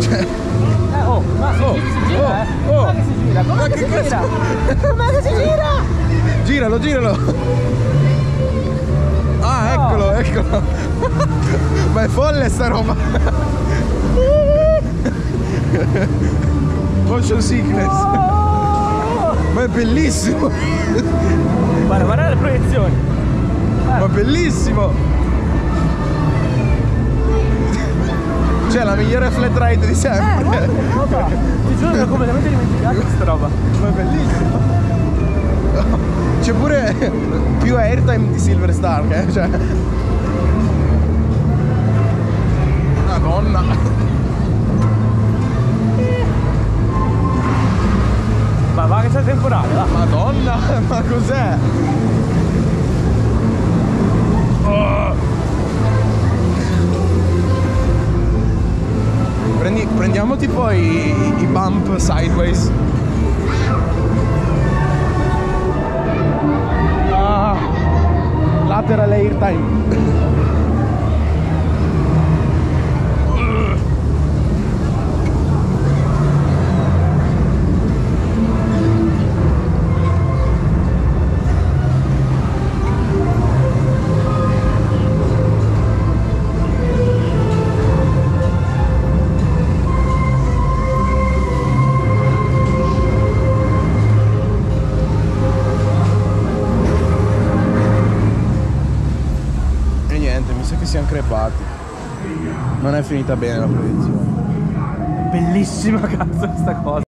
Cioè, Eh, oh, ma si, Oh, si gira, oh, eh. oh. Com'è che si gira? Com'è che, che si cazzo- gira? Com'è che si gira? giralo, giralo. Ah, eccolo, eccolo. Ma è folle sta roba. Motion sickness. Oh! Ma è bellissimo. Guarda, guarda le proiezioni. Ma bellissimo. Cioè la migliore flat ride di Eh, sempre. guarda che roba. Ti giuro che ho completamente dimenticato questa roba. Ma è bellissimo. C'è pure più airtime di Silver Star, eh? Cioè. Madonna. Ma va che c'è il temporale, va. Madonna, ma cos'è? Prendi- prendiamo tipo i, i bump sideways. Ah, lateral airtime. E niente, mi sa che siamo crepati. Non è finita bene la proiezione. Bellissima cazzo questa cosa.